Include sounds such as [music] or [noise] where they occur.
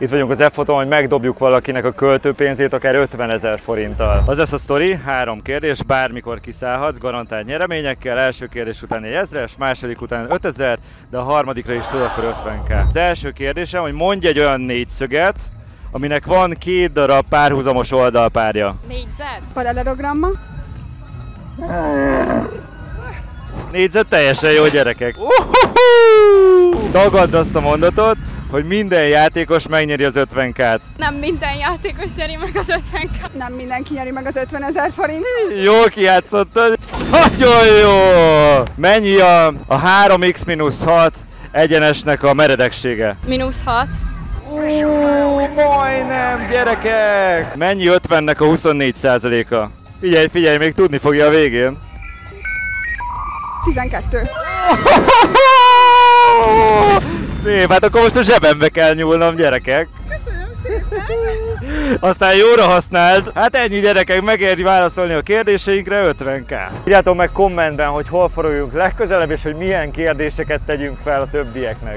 Itt vagyunk az F-foton, hogy megdobjuk valakinek a költőpénzét akár 50 ezer forinttal. Az lesz a sztori, három kérdés, bármikor kiszállhatsz, garantált nyereményekkel, első kérdés után 4 ezres, második után 5000, de a harmadikra is tud akkor 50k. Az első kérdésem, hogy mondj egy olyan négyszöget, aminek van két darab párhuzamos oldalpárja. Négyzet? Paralelogramma. Négyzet teljesen jó gyerekek. Uhuhu! Tagadd azt a mondatot, hogy minden játékos megnyeri az 50k-t. Nem minden játékos nyeri meg az 50 k Nem mindenki nyeri meg az 50 ezer forint. Jól kijátszottad. Nagyon jó! Mennyi a, a 3x-6 egyenesnek a meredeksége? Mínusz 6. Ú, majdnem, gyerekek! Mennyi 50-nek a 24 a Figyelj, figyelj, még tudni fogja a végén. 12. [laughs] Szép, hát akkor most a zsebembe kell nyúlnom, gyerekek. Köszönöm szépen. Aztán jóra használd. Hát ennyi gyerekek, megéri válaszolni a kérdéseinkre 50k. Írjátok meg kommentben, hogy hol foroljunk legközelebb, és hogy milyen kérdéseket tegyünk fel a többieknek.